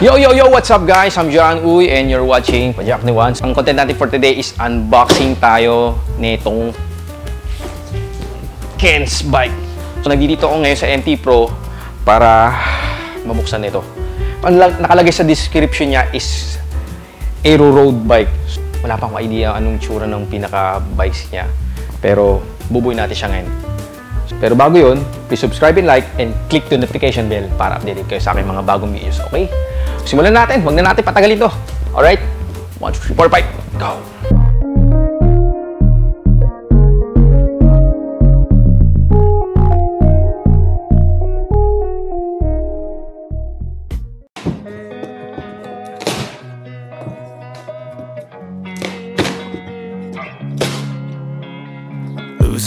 Yo, yo, yo! What's up guys? I'm John Uy and you're watching Pajak ni Once. Ang content natin for today is unboxing tayo nitong Ken's bike. So nandito ako ngayon sa MT Pro para mabuksan nito. Ang lag- nakalagay sa description niya is Aero Road Bike. Wala pang idea anong tsura ng pinaka-bikes niya. Pero bubuin natin siya ngayon. Pero bago yun, please subscribe and like and click the notification bell para updated kayo sa aking mga bagong videos, okay? Simulan natin, huwag na natin patagalin to. Alright? 1, 2, 3, 4, 5, go!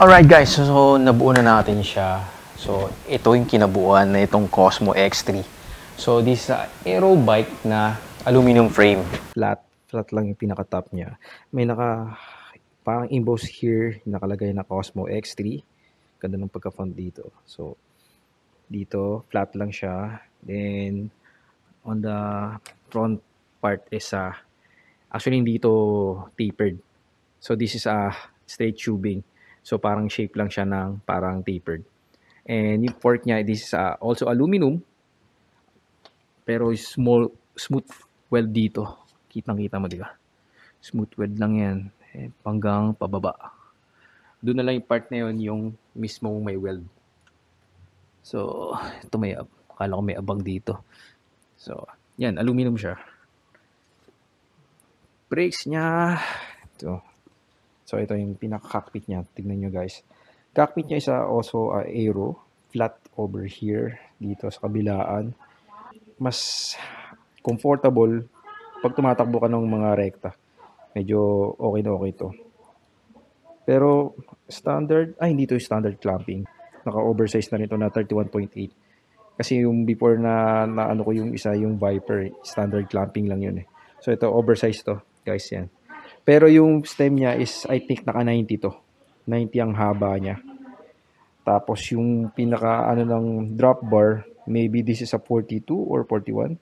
Alright guys, so nabuo na natin siya. So ito yung kinabuuan na itong Cosmo X3. So this is a aero bike na aluminum frame. Flat, flat lang yung pinaka-top niya. May naka, parang emboss here, nakalagay na Cosmo X3. Ganda ng pagka-font dito. So dito, flat lang siya. Then on the front part is a, actually hindi ito tapered. So this is a straight tubing. So parang shape lang siya ng parang tapered. And yung fork niya, this is uh, also aluminum. Pero small, smooth weld dito. Kitang-kita mo, di ba? Smooth weld lang yan. Eh, panggang pababa. Doon na lang yung part na yun, yung mismo may weld. So, ito may, akala ko may abang dito. So, yan, aluminum siya. Brakes niya, ito, So ito yung pinaka-cockpit niya. Tignan nyo guys. Cockpit niya is uh, also uh, aero. Flat over here. Dito sa kabilaan. Mas comfortable pag tumatakbo ka ng mga rekta. Medyo okay na okay to. Pero standard, ay hindi to standard clamping. Naka-oversize na nito na 31.8. Kasi yung before na, na ano ko yung isa, yung Viper, standard clamping lang yun eh. So ito, oversize to. Guys, yan. Pero yung stem niya is, I think, naka 90 to. 90 ang haba niya. Tapos yung pinaka, ano ng drop bar, maybe this is a 42 or 41,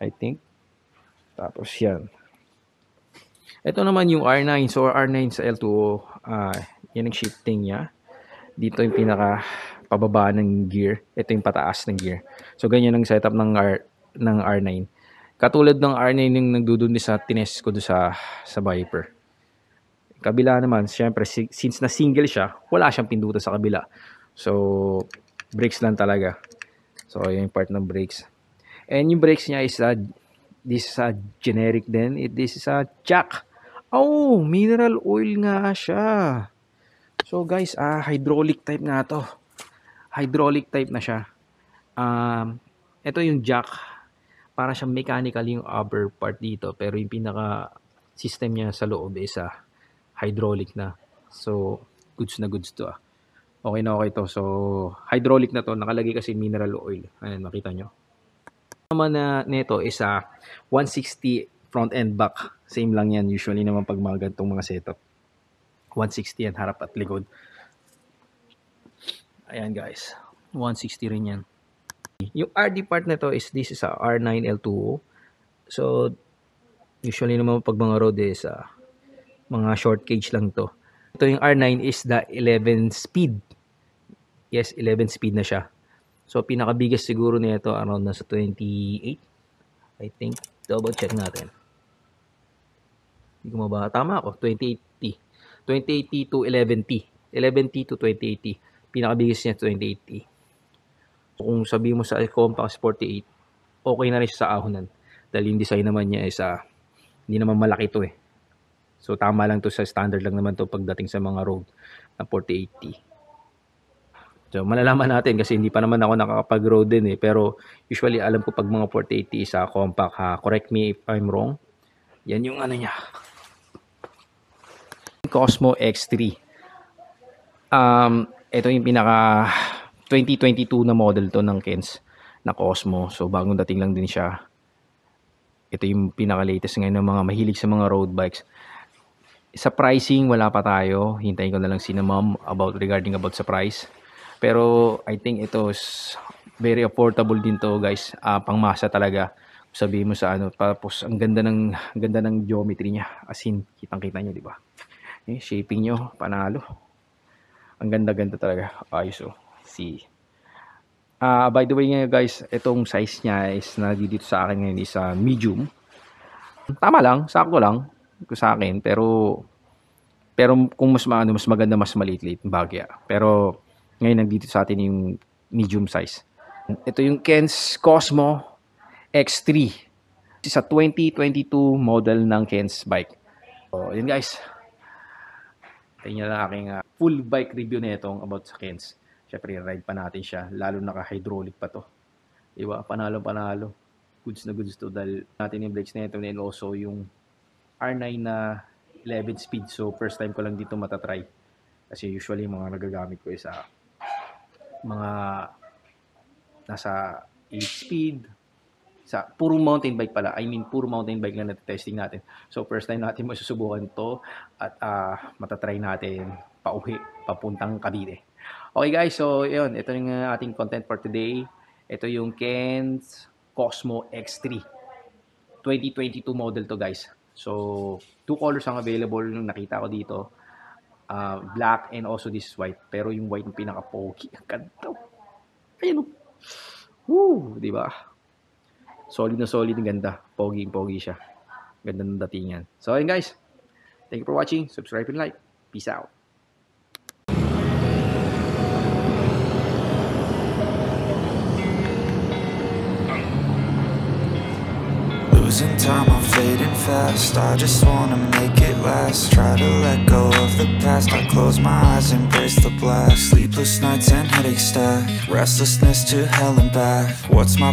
I think. Tapos yan. Ito naman yung R9. So R9 sa L2O, ah yan ang shifting niya. Dito yung pinaka pababa ng gear. Ito yung pataas ng gear. So ganyan ang setup ng R ng R9. Katulad ng R9 yung nagdudun sa tines ko do sa sa Viper. Kabila naman, syempre si- since na single siya, wala siyang pindutan sa kabila. So brakes lang talaga. So yun yung part ng brakes. And yung brakes niya is a this is a generic din. It, this is a jack. Oh, mineral oil nga siya. So guys, ah hydraulic type nga to. Hydraulic type na siya. Um, ito yung jack. Para siyang mechanical yung upper part dito. Pero yung pinaka system niya sa loob is uh, hydraulic na. So, goods na goods to ah. Okay na okay to. So, hydraulic na to. Nakalagay kasi mineral oil. Ayan, makita nyo. Naman na nito is a uh, 160 front and back. Same lang yan. Usually naman pag mga ganitong mga setup. 160 yan harap at likod. Ayan guys. 160 rin yan. Yung RD part nito is this is a R9L2O. So, usually naman pag mga road is uh, mga short cage lang to. Ito yung R9 is the 11 speed. Yes, 11 speed na siya. So, pinaka-biggest siguro nito around nasa 28. I think. Double check natin. Hindi ko mabaka. Tama ako. 2080. 2080 to 11T. 11T to 2080. Pinaka-biggest niya 2080. Kung sabi mo sa Compact 48, okay na rin sa ahonan. Dahil yung design naman niya is uh, hindi naman malaki to eh. So tama lang to sa standard lang naman to pagdating sa mga road na 4080. So malalaman natin kasi hindi pa naman ako nakakapag-road din eh. Pero usually alam ko pag mga 4080 is uh, compact ha. Correct me if I'm wrong. Yan yung ano niya. Cosmo X3. Um, ito yung pinaka 2022 na model to ng Kens na Cosmo. So bagong dating lang din siya. Ito yung pinaka-latest ngayon ng mga mahilig sa mga road bikes. Sa pricing wala pa tayo. Hintayin ko na lang si na ma'am about regarding about sa price. Pero I think ito is very affordable din to guys. Uh, pangmasa talaga. Sabihin mo sa ano tapos ang ganda ng ang ganda ng geometry niya. As in kitang kita niyo di ba? Eh, shaping niyo panalo. Ang ganda ganda talaga. Ayos oh see uh, by the way nga guys itong size niya is na dito sa akin ngayon is uh, medium tama lang sakto lang ko sa akin pero pero kung mas maano mas maganda mas maliit-liit bagya. Pero ngayon nandito sa atin yung medium size. Ito yung Kens Cosmo X3. Sa 2022 model ng Kens bike. So, yun guys. Tingnan lang aking uh, full bike review na itong about sa Kens. Syempre, ride pa natin siya. Lalo naka-hydraulic pa to. Diba? Panalo-panalo. Goods na goods to. Dahil natin yung brakes na ito and also yung R9 na 11 speed. So, first time ko lang dito matatry. Kasi usually, mga nagagamit ko is sa mga nasa 8 speed. Sa puro mountain bike pala. I mean, puro mountain bike na testing natin. So, first time natin masusubukan to at uh, matatry natin pauwi, papuntang Cavite. Okay guys, so yun, ito yung ating content for today. Ito yung Ken's Cosmo X3. 2022 model to guys. So, two colors ang available nung nakita ko dito. Uh, black and also this white. Pero yung white yung pinaka-pogi. Ang ganda. Ayun. Woo! Di ba? Solid na solid. Ang ganda. Pogi-pogi siya. Ganda ng datingan. So, ayun guys. Thank you for watching. Subscribe and like. Peace out. Losing time, I'm fading fast. I just wanna make it last. Try to let go of the past. I close my eyes, embrace the blast. Sleepless nights and headache stack. Restlessness to hell and back. What's my